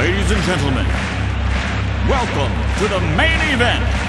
Ladies and gentlemen, welcome to the main event.